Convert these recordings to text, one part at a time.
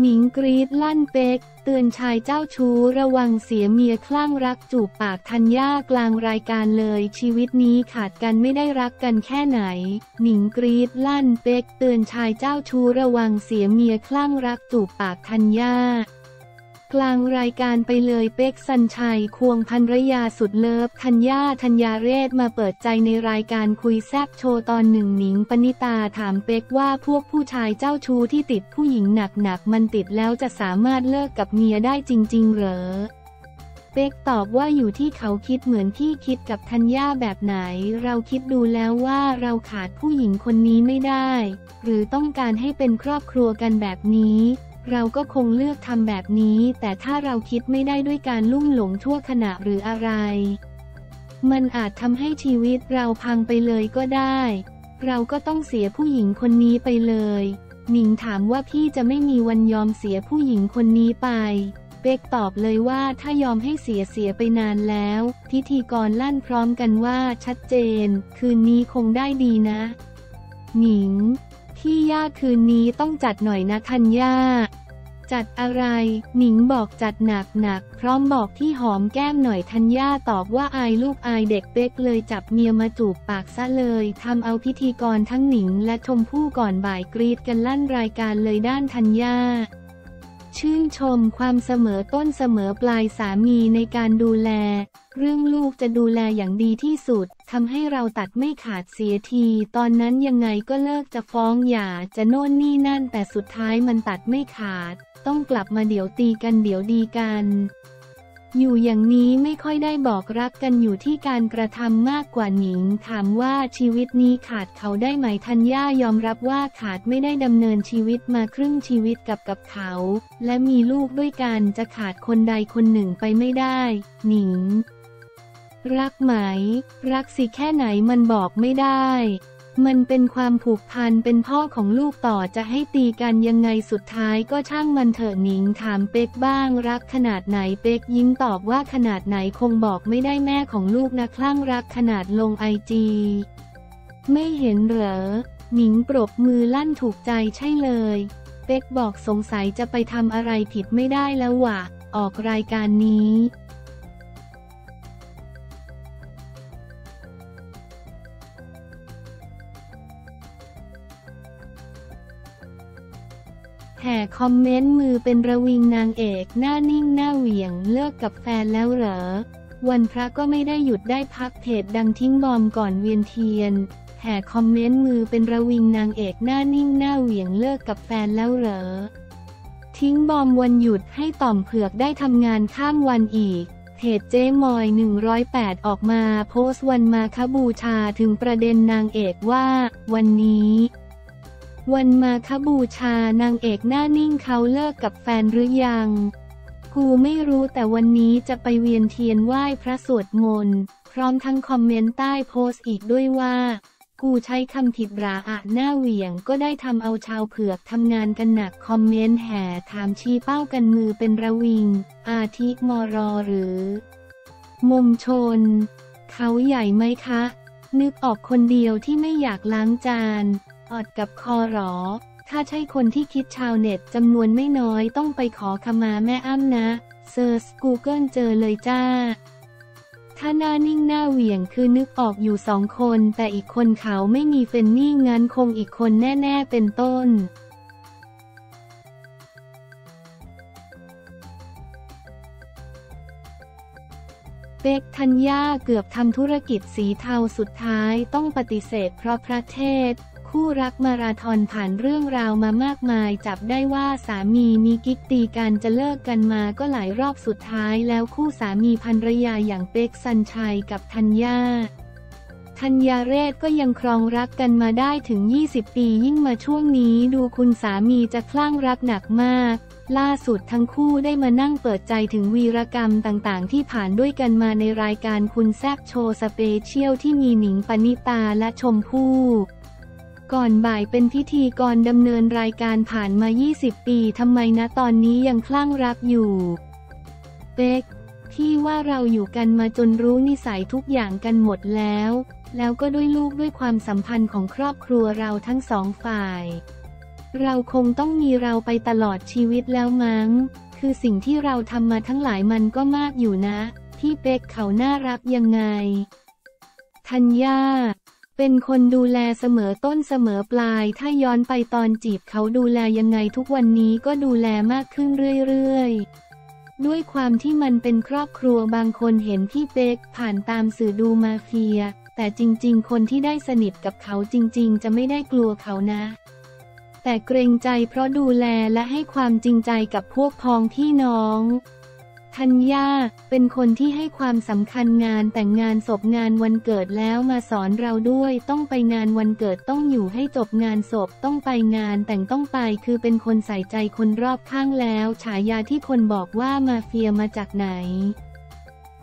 หนิงกรีดลั่นเป๊ก เตือนชายเจ้าชู้ระวังเสียเมียคลั่งรักจูบปากทัญญากลางรายการเลยชีวิตนี้ขาดกันไม่ได้รักกันแค่ไหน หนิงกรีดลั่นเป๊ก เตือนชายเจ้าชู้ระวังเสียเมียคลั่งรักจูบปากทัญญา กลางรายการไปเลยเป๊กสัญชัย ควงภรรยาสุดเลิฟธัญญาธัญญาเรศมาเปิดใจในรายการคุยแซบโชว์ตอนหนึ่งหนิงปณิตาถามเป๊กว่าพวกผู้ชายเจ้าชู้ที่ติดผู้หญิงหนักๆมันติดแล้วจะสามารถเลิกกับเมียได้จริง ๆ เหรอเป๊กตอบว่าอยู่ที่เขาคิดเหมือนที่คิดกับธัญญาแบบไหน เราคิดดูแล้วว่าเราขาดผู้หญิงคนนี้ไม่ได้ หรือต้องการให้เป็นครอบครัวกันแบบนี้ เราก็คงเลือกทำแบบนี้ แต่ถ้าเราคิดไม่ได้ด้วยการลุ่มหลงชั่วขณะหรืออะไร มันอาจทำให้ชีวิตเราพังไปเลยก็ได้ เราก็ต้องเสียผู้หญิงคนนี้ไปเลย หนิงถามว่าพี่จะไม่มีวันยอมเสียผู้หญิงคนนี้ไปเป๊กตอบเลยว่าถ้ายอมให้เสียเสียไปนานแล้ว พิธีกรลั่นพร้อมกันว่าชัดเจน คืนนี้คงได้ดีนะ หนิง ที่ย่าคืนนี้ต้องจัดหน่อยนะทัญญาจัดอะไร หนิงบอกจัดหนักหนัก พร้อมบอกที่หอมแก้มหน่อยทัญญาตอบว่าอายลูกอายเด็กเป๊กเลยจับเมียมาจูบปากซะเลยทำเอาพิธีกรทั้งหนิงและชมพู่ก่อนบ่ายกรีดกันลั่นรายการเลยด้านทัญญา ชื่นชมความเสมอต้นเสมอปลายสามีในการดูแล เรื่องลูกจะดูแลอย่างดีที่สุดทำให้เราตัดไม่ขาดเสียที ตอนนั้นยังไงก็เลิกจะฟ้องหย่าจะโน่นนี่นั่นแต่สุดท้ายมันตัดไม่ขาด ต้องกลับมาเดี๋ยวตีกันเดี๋ยวดีกัน อยู่อย่างนี้ไม่ค่อยได้บอกรักกันอยู่ที่การกระทำมากกว่าหนิง ถามว่าชีวิตนี้ขาดเขาได้ไหมทัญญายอมรับว่าขาดไม่ได้ดำเนินชีวิตมาครึ่งชีวิตกับกับเขา และมีลูกด้วยกันจะขาดคนใดคนหนึ่งไปไม่ได้ หนิง รักไหม รักสิแค่ไหนมันบอกไม่ได้ มันเป็นความผูกพันเป็นพ่อของลูกต่อจะให้ตีกันยังไงสุดท้ายก็ช่างมันเถอะหนิงถามเป๊กบ้างรักขนาดไหนเป๊กยิ้มตอบว่าขนาดไหนคงบอกไม่ได้แม่ของลูกนะคลั่งรักขนาดลงไอจีไม่เห็นเหรอหนิงปรบมือลั่นถูกใจใช่เลย เป๊กบอกสงสัยจะไปทำอะไรผิดไม่ได้แล้วว่ะ ออกรายการนี้ คอมเมนต์มือเป็นระวิงนางเอกหน้านิ่งหน้าเหวี่ยงเลิกกับแฟนแล้วเหรอ วันพระก็ไม่ได้หยุดได้พักเพจดังทิ้งบอมก่อนเวียนเทียนแห่คอมเมนต์มือเป็นระวิงนางเอกหน้านิ่งหน้าเหวี่ยงเลิกกับแฟนแล้วเหรอ ทิ้งบอมวันหยุดให้ต่อมเผือกได้ทำงานข้ามวันอีกเพจเจ๊มอย 108 ออกมาโพสต์วันมาคบูชาถึงประเด็นนางเอกว่า วันนี้ วันมาคบูชานางเอกหน้านิ่งเขาเลิกกับแฟนหรือยังกูไม่รู้แต่วันนี้จะไปเวียนเทียนไหว้พระสวดมนต์พร้อมทั้งคอมเมนต์ใต้โพสต์อีกด้วยว่า กูใช้คำผิดราอะหน้าเหวี่ยงก็ได้ทำเอาชาวเผือกทำงานกันหนักคอมเมนต์แห่ถามชี้เป้ากันมือเป็นระวิง อาทิมอรอหรือ มุมชน เขาใหญ่ไหมคะ นึกออกคนเดียวที่ไม่อยากล้างจาน อดกับคอหรอ ถ้าใช่คนที่คิดชาวเน็ตจำนวนไม่น้อยต้องไปขอขมาแม่อ้ำนะ search Google เจอเลยจ้า ถ้าหน้านิ่งหน้าเหวี่ยงคือนึกออกอยู่สองคน แต่อีกคนเขาไม่มีเฟนนี่งั้นคงอีกคนแน่ ๆ เป็นต้น เป๊กธัญญ่าเกือบทำธุรกิจสีเทาสุดท้ายต้องปฏิเสธเพราะพระเทศ คู่รักมาราธอนผ่านเรื่องราวมามากมาย จับได้ว่าสามีมีกิ๊กตีกันจะเลิกกันมาก็หลายรอบสุดท้ายแล้วคู่สามีภรรยาอย่างเป๊กสัณชัยกับธัญญาธัญญาเรศก็ยังครองรักกันมาได้ถึง 20 ปียิ่งมาช่วงนี้ดูคุณสามีจะคลั่งรักหนักมาก ล่าสุดทั้งคู่ได้มานั่งเปิดใจถึงวีรกรรมต่างๆ ที่ผ่านด้วยกันมาในรายการคุยแซ่บ Show Special ที่มีหนิงปณิตาและชมพู่ ก่อนบ่ายเป็นพิธีกรดำเนินรายการผ่านมา 20 ปีทำไมนะตอนนี้ยังคลั่งรักอยู่ เป๊กที่ว่าเราอยู่กันมาจนรู้นิสัยทุกอย่างกันหมดแล้ว แล้วก็ด้วยลูกด้วยความสัมพันธ์ของครอบครัวเราทั้งสองฝ่าย เราคงต้องมีเราไปตลอดชีวิตแล้วมั้ง คือสิ่งที่เราทำมาทั้งหลายมันก็มากอยู่นะ ที่เป๊กเขาน่ารักยังไงธัญญา เป็นคนดูแลเสมอต้นเสมอปลาย ถ้าย้อนไปตอนจีบเขาดูแลยังไงทุกวันนี้ก็ดูแลมากขึ้นเรื่อยๆ ด้วยความที่มันเป็นครอบครัวบางคนเห็นพี่เป๊กผ่านตามสื่อดูมาเฟีย แต่จริงๆ คนที่ได้สนิทกับเขาจริงๆ จะไม่ได้กลัวเขานะ แต่เกรงใจเพราะดูแลและให้ความจริงใจกับพวกพ้องพี่น้อง ธัญญาเป็นคนที่ให้ความสำคัญงานแต่งงานศพงานวันเกิดแล้วมาสอนเราด้วย ต้องไปงานวันเกิดต้องอยู่ให้จบงานศพต้องไปงานแต่งต้องไปคือเป็นคนใส่ใจคนรอบข้างแล้ว ฉายาที่คนบอกว่ามาเฟียมาจากไหน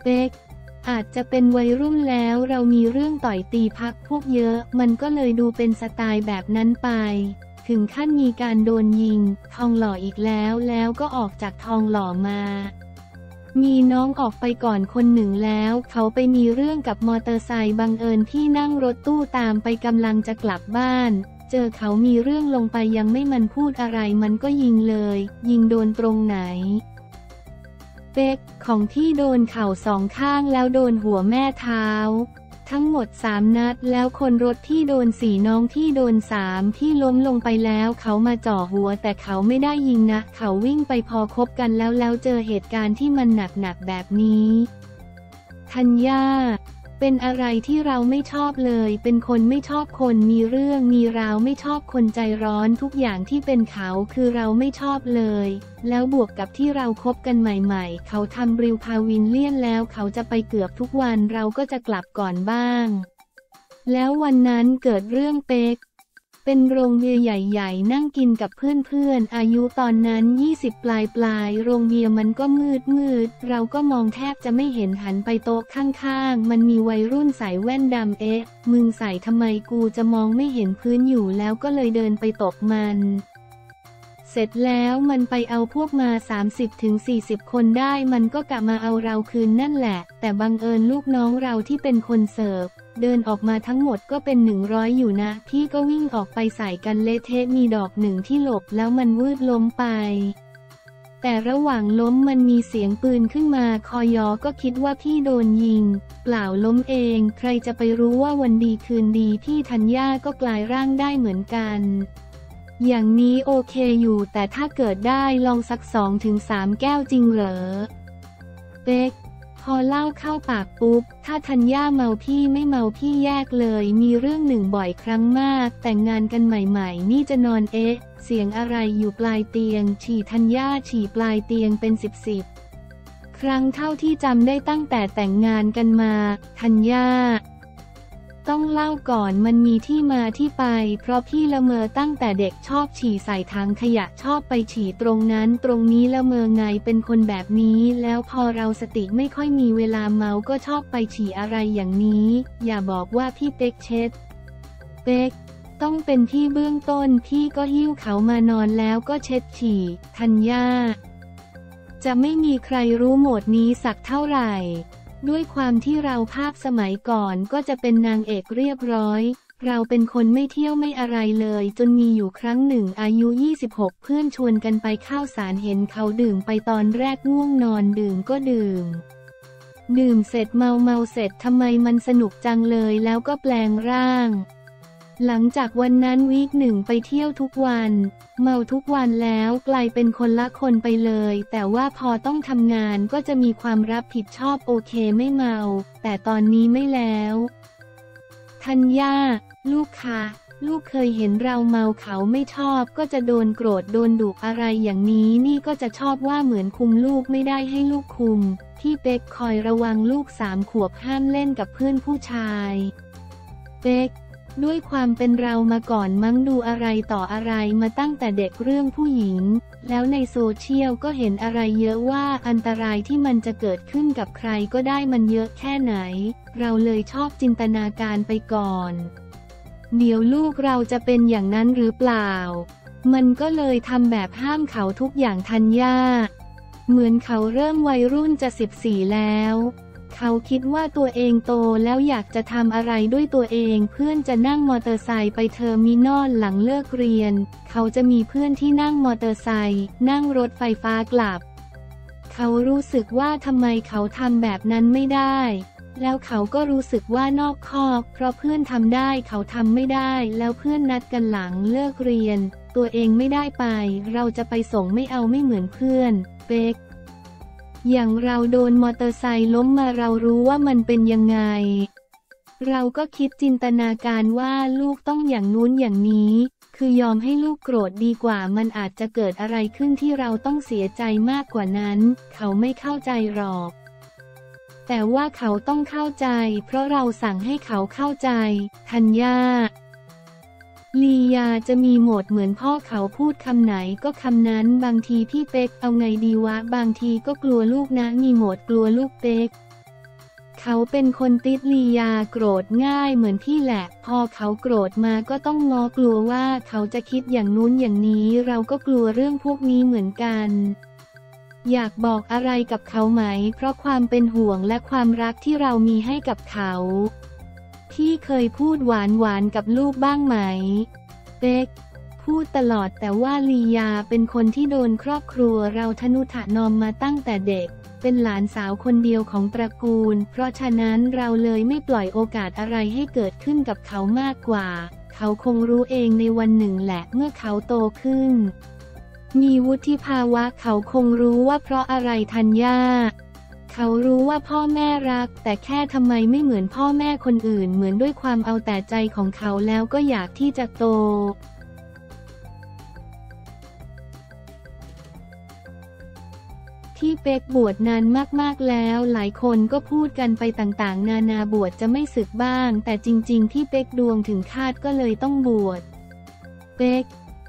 เป๊กอาจจะเป็นวัยรุ่นแล้วเรามีเรื่องต่อยตีพักพวกเยอะ มันก็เลยดูเป็นสไตล์แบบนั้นไป ถึงขั้นมีการโดนยิง ทองหล่ออีกแล้วแล้วก็ออกจากทองหล่อมา มีน้องออกไปก่อนคนหนึ่งแล้ว เขาไปมีเรื่องกับมอเตอร์ไซค์บังเอิญที่นั่งรถตู้ตามไปกำลังจะกลับบ้าน เจอเขามีเรื่องลงไปยังไม่มันพูดอะไรมันก็ยิงเลย ยิงโดนตรงไหน เป๊กของที่โดนเข่าสองข้างแล้วโดนหัวแม่เท้า ทั้งหมดสามนัด แล้วคนรถที่โดนสี่น้องที่โดนสามที่ล้มลงไปแล้วเขามาจ่อหัว แต่เขาไม่ได้ยิงนะ เขาวิ่งไปพอคบกันแล้วแล้วเจอเหตุการณ์ที่มันหนักๆแบบนี้ ทัญญา เป็นอะไรที่เราไม่ชอบเลย เป็นคนไม่ชอบคนมีเรื่องมีราวไม่ชอบคนใจร้อนทุกอย่างที่เป็นเขาคือเราไม่ชอบเลย แล้วบวกกับที่เราคบกันใหม่ๆ เขาทำริวพาวินเลี่ยนแล้วเขาจะไปเกือบทุกวันเราก็จะกลับก่อนบ้าง แล้ววันนั้นเกิดเรื่องเป๊ก เป็นโรงเบียร์ใหญ่ๆ นั่งกินกับเพื่อนๆ อายุตอนนั้น 20 ปลายปลายๆโรงเบียร์มันก็มืดมืดๆเราก็มองแทบจะไม่เห็นหันไปโต๊ะข้างๆ มันมีวัยรุ่นใส่แว่นดำเอ๊ะ มึงใส่ทำไมกูจะมองไม่เห็นพื้นอยู่แล้วก็เลยเดินไปตบมัน เสร็จแล้วมันไปเอาพวกมา 30-40 คนได้มันก็กลับมาเอาเราคืนนั่นแหละ แต่บังเอิญลูกน้องเราที่เป็นคนเสิร์ฟ เดินออกมาทั้งหมดก็เป็น 100 อยู่นะ พี่ก็วิ่งออกไปใส่กันเละเทะมีดอกหนึ่งที่หลบแล้วมันวืดล้มไป แต่ระหว่างล้มมันมีเสียงปืนขึ้นมาคอยอก็คิดว่าพี่โดนยิง เปล่าล้มเอง ใครจะไปรู้ว่าวันดีคืนดีพี่ธัญญาก็กลายร่างได้เหมือนกัน อย่างนี้โอเคอยู่แต่ถ้าเกิดได้ลองสักสองถึงสามแก้วจริงเหรอ เป๊ก พอเล่าเข้าปากปุ๊บ ถ้าธัญญาเมาพี่ไม่เมาพี่แยกเลย มีเรื่องหนึ่งบ่อยครั้งมาก แต่งงานกันใหม่ๆ นี่จะนอนเอ๊ะ เสียงอะไรอยู่ปลายเตียง ฉี่ธัญญาฉี่ปลายเตียงเป็นสิบสิบครั้งเท่าที่จำได้ตั้งแต่แต่งงานกันมา ธัญญา ต้องเล่าก่อนมันมีที่มาที่ไป เพราะพี่ละเมอตั้งแต่เด็กชอบฉี่ใส่ถังขยะชอบไปฉี่ตรงนั้น ตรงนี้ละเมอไงเป็นคนแบบนี้ แล้วพอเราสติไม่ค่อยมีเวลาเมาก็ชอบไปฉี่อะไรอย่างนี้ อย่าบอกว่าพี่เป๊กเช็ด เป๊กต้องเป็นที่เบื้องต้นพี่ก็หิ้วเขามานอนแล้วก็เช็ดฉี่ธัญญาจะไม่มีใครรู้โหมดนี้สักเท่าไหร่ ด้วยความที่เราภาพสมัยก่อนก็จะเป็นนางเอกเรียบร้อย เราเป็นคนไม่เที่ยวไม่อะไรเลย จนมีอยู่ครั้งหนึ่งอายุ 26 เพื่อนชวนกันไปข้าวสารเห็นเขาดื่มไปตอนแรกง่วงนอนดื่มก็ดื่ม ดื่มเสร็จเมาเมาเสร็จทำไมมันสนุกจังเลยแล้วก็แปลงร่าง หลังจากวันนั้นวีคหนึ่งไปเที่ยวทุกวัน เมาทุกวันแล้วกลายเป็นคนละคนไปเลย แต่ว่าพอต้องทำงานก็จะมีความรับผิดชอบโอเคไม่เมา แต่ตอนนี้ไม่แล้วธัญญาลูกคะลูกเคยเห็นเราเมาเขาไม่ชอบ ก็จะโดนโกรธโดนดุอะไรอย่างนี้นี่ก็จะชอบว่าเหมือนคุมลูกไม่ได้ให้ลูกคุม ที่เป๊กคอยระวังลูกสามขวบห้ามเล่นกับเพื่อนผู้ชาย เป๊ก ด้วยความเป็นเรามาก่อนมั้งดูอะไรต่ออะไรมาตั้งแต่เด็กเรื่องผู้หญิง แล้วในโซเชียลก็เห็นอะไรเยอะว่าอันตรายที่มันจะเกิดขึ้นกับใครก็ได้มันเยอะแค่ไหน เราเลยชอบจินตนาการไปก่อน เดี๋ยวลูกเราจะเป็นอย่างนั้นหรือเปล่า มันก็เลยทำแบบห้ามเขาทุกอย่างทันยาเหมือนเขาเริ่มวัยรุ่นจะ 14 แล้ว เขาคิดว่าตัวเองโตแล้วอยากจะทำอะไรด้วยตัวเอง เพื่อนจะนั่งมอเตอร์ไซค์ไปเทอร์มินอลหลังเลิกเรียน เขาจะมีเพื่อนที่นั่งมอเตอร์ไซค์นั่งรถไฟฟ้ากลับ เขารู้สึกว่าทำไมเขาทำแบบนั้นไม่ได้ แล้วเขาก็รู้สึกว่านอกคอกเพราะเพื่อนทำได้เขาทำไม่ได้ แล้วเพื่อนนัดกันหลังเลิกเรียน ตัวเองไม่ได้ไป เราจะไปส่งไม่เอาไม่เหมือนเพื่อน เป๊ก อย่างเราโดนมอเตอร์ไซค์ล้มมาเรารู้ว่ามันเป็นยังไง เราก็คิดจินตนาการว่าลูกต้องอย่างนู้นอย่างนี้ คือยอมให้ลูกโกรธดีกว่ามันอาจจะเกิดอะไรขึ้นที่เราต้องเสียใจมากกว่านั้น เขาไม่เข้าใจหรอกแต่ว่าเขาต้องเข้าใจ เพราะเราสั่งให้เขาเข้าใจธัญญา ลียาจะมีโหมดเหมือนพ่อเขาพูดคำไหนก็คำนั้น บางทีพี่เป๊กเอาไงดีวะ บางทีก็กลัวลูกนะมีโหมดกลัวลูกเป๊กเขาเป็นคนติดลียาโกรธง่ายเหมือนพี่แหละ พอเขาโกรธมาก็ต้องงอกลัวว่าเขาจะคิดอย่างนู้นอย่างนี้เราก็กลัวเรื่องพวกนี้เหมือนกันอยากบอกอะไรกับเขาไหม เพราะความเป็นห่วงและความรักที่เรามีให้กับเขา พี่เคยพูดหวานหวานๆกับลูกบ้างไหม เป๊กพูดตลอดแต่ว่าลียาเป็นคนที่โดนครอบครัวเราทนุถนอมมาตั้งแต่เด็ก เป็นหลานสาวคนเดียวของตระกูล เพราะฉะนั้นเราเลยไม่ปล่อยโอกาสอะไรให้เกิดขึ้นกับเขามากกว่า เขาคงรู้เองในวันหนึ่งแหละเมื่อเขาโตขึ้น มีวุฒิภาวะเขาคงรู้ว่าเพราะอะไรทัญญา เขารู้ว่าพ่อแม่รัก แต่แค่ทำไมไม่เหมือนพ่อแม่คนอื่น เหมือนด้วยความเอาแต่ใจของเขาแล้วก็อยากที่จะโตที่เป็กบวชนานมากๆแล้ว หลายคนก็พูดกันไปต่างๆ นานาบวชจะไม่สึกบ้าง แต่จริง ๆ ที่เป็กดวงถึงคาดก็เลยต้องบวช เป็ก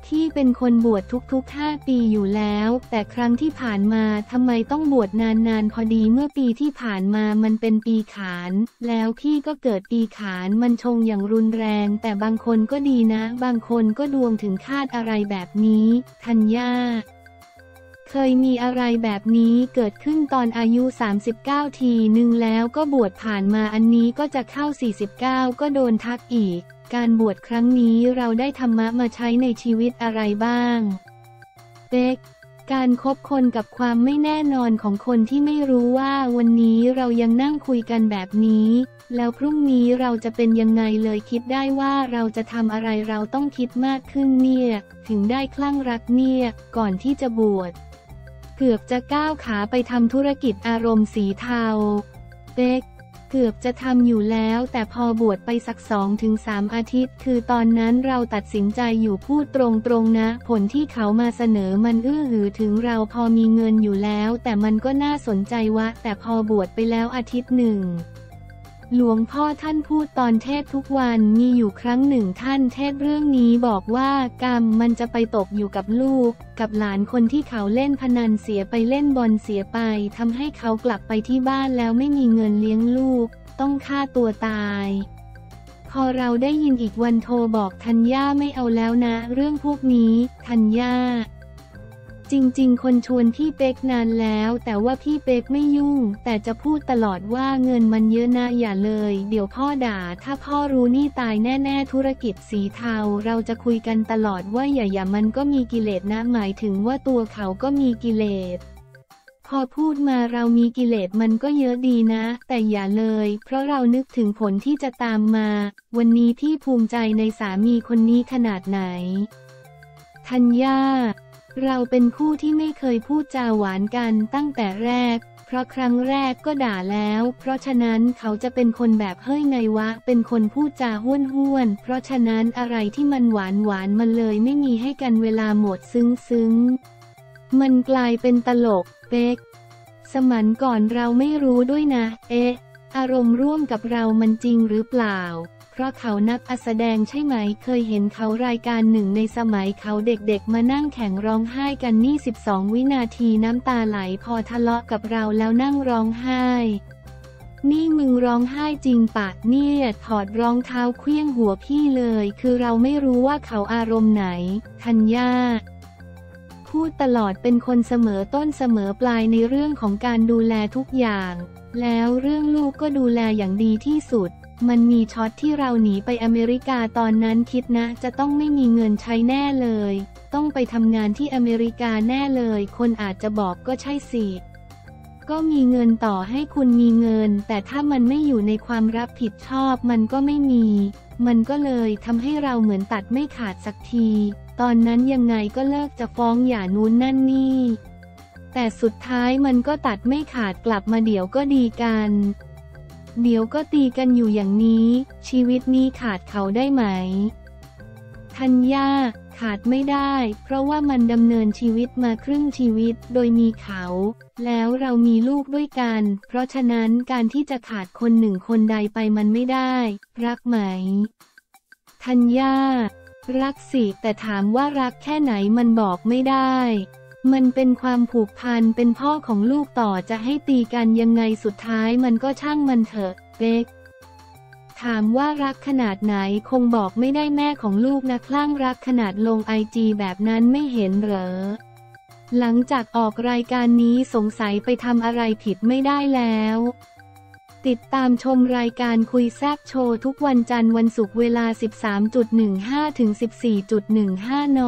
ที่เป็นคนบวชทุกๆ 5 ปีอยู่แล้ว แต่ครั้งที่ผ่านมาทำไมต้องบวชนานๆ พอดีเมื่อปีที่ผ่านมามันเป็นปีขาน แล้วพี่ก็เกิดปีขานมันชงอย่างรุนแรง แต่บางคนก็ดีนะ บางคนก็ดวงถึงคาดอะไรแบบนี้ธัญญาเคยมีอะไรแบบนี้เกิดขึ้นตอนอายุ 39 ทีหนึ่งแล้วก็บวชผ่านมาอันนี้ก็จะเข้า 49 ก็โดนทักอีก การบวชครั้งนี้เราได้ธรรมะมาใช้ในชีวิตอะไรบ้าง เป๊กการคบคนกับความไม่แน่นอนของคนที่ไม่รู้ว่าวันนี้เรายังนั่งคุยกันแบบนี้ แล้วพรุ่งนี้เราจะเป็นยังไงเลยคิดได้ว่าเราจะทำอะไรเราต้องคิดมากขึ้นเนี่ย ถึงได้คลั่งรักเนี่ย ก่อนที่จะบวชเกือบจะก้าวขาไปทำธุรกิจอารมณ์สีเทา เป๊ก เกือบจะทำอยู่แล้วแต่พอบวชไปสักสองถึงสามอาทิตย์ คือตอนนั้นเราตัดสินใจอยู่พูดตรงๆนะ ผลที่เขามาเสนอมันอื้อหือถึงเราพอมีเงินอยู่แล้ว แต่มันก็น่าสนใจวะ แต่พอบวชไปแล้วอาทิตย์หนึ่ง หลวงพ่อท่านพูดตอนเทศทุกวันมีอยู่ครั้งหนึ่งท่านเทศเรื่องนี้บอกว่ากรรมมันจะไปตกอยู่กับลูก กับหลานคนที่เขาเล่นพนันเสียไปเล่นบอลเสียไปทำให้เขากลับไปที่บ้านแล้วไม่มีเงินเลี้ยงลูก ต้องฆ่าตัวตาย พอเราได้ยินอีกวันโทรบอกธัญญาไม่เอาแล้วนะ เรื่องพวกนี้ธัญญา จริง ๆ คนชวนพี่เป๊กนานแล้ว แต่ว่าพี่เป๊กไม่ยุ่ง แต่จะพูดตลอดว่าเงินมันเยอะนะอย่าเลย เดี๋ยวพ่อด่า ถ้าพ่อรู้นี่ตายแน่ๆธุรกิจสีเทา เราจะคุยกันตลอดว่าอย่าอย่ามันก็มีกิเลสนะหมายถึงว่าตัวเขาก็มีกิเลสพอพูดมาเรามีกิเลสมันก็เยอะดีนะ แต่อย่าเลย เพราะเรานึกถึงผลที่จะตามมา วันนี้พี่ภูมิใจในสามีคนนี้ขนาดไหนธัญญา เราเป็นคู่ที่ไม่เคยพูดจาหวานกันตั้งแต่แรก เพราะครั้งแรกก็ด่าแล้ว เพราะฉะนั้นเขาจะเป็นคนแบบเฮ้ยไงวะ เป็นคนพูดจาห้วนห้วน เพราะฉะนั้นอะไรที่มันหวานหวานมันเลยไม่มีให้กันเวลาหมดซึ้งซึ้งมันกลายเป็นตลก เป๊ก สมันก่อนเราไม่รู้ด้วยนะ เอ๊ะ อารมณ์ร่วมกับเรามันจริงหรือเปล่า เพราะเขานักอแสดงใช่ไหม เคยเห็นเขารายการหนึ่งในสมัยเขาเด็กๆ มานั่งแข่งร้องไห้กันนี่ 12 วินาทีน้ำตาไหลพอทะเลาะกับเราแล้วนั่งร้องไห้ นี่มึงร้องไห้จริงปะเนี่ยถอดรองเท้าเคลี้ยงหัวพี่เลย คือเราไม่รู้ว่าเขาอารมณ์ไหนธัญญาพูดตลอดเป็นคนเสมอต้นเสมอปลายในเรื่องของการดูแลทุกอย่าง แล้วเรื่องลูกก็ดูแลอย่างดีที่สุด มันมีช็อตที่เราหนีไปอเมริกาตอนนั้นคิดนะ จะต้องไม่มีเงินใช้แน่เลย ต้องไปทำงานที่อเมริกาแน่เลย คนอาจจะบอกก็ใช่สิก็มีเงินต่อให้คุณมีเงิน แต่ถ้ามันไม่อยู่ในความรับผิดชอบมันก็ไม่มี มันก็เลยทำให้เราเหมือนตัดไม่ขาดสักที ตอนนั้นยังไงก็เลิกจะฟ้องหย่านู้นนั่นนี่ แต่สุดท้ายมันก็ตัดไม่ขาดกลับมาเดี๋ยวก็ดีกัน เดี๋ยวก็ตีกันอยู่อย่างนี้ ชีวิตนี้ขาดเขาได้ไหมธัญญาขาดไม่ได้ เพราะว่ามันดำเนินชีวิตมาครึ่งชีวิตโดยมีเขา แล้วเรามีลูกด้วยกัน เพราะฉะนั้นการที่จะขาดคนหนึ่งคนใดไปมันไม่ได้ รักไหมธัญญารักสิแต่ถามว่ารักแค่ไหนมันบอกไม่ได้ มันเป็นความผูกพันเป็นพ่อของลูกต่อจะให้ตีกันยังไงสุดท้ายมันก็ช่างมันเถอะเป๊กถามว่ารักขนาดไหนคงบอกไม่ได้แม่ของลูกนะคลั่งรักขนาดลงไอจีแบบนั้นไม่เห็นเหรอ หลังจากออกรายการนี้สงสัยไปทำอะไรผิดไม่ได้แล้ว ติดตามชมรายการคุยแซบโชว์ทุกวันจันทร์วันศุกร์เวลา 13.15ถึง14.15 น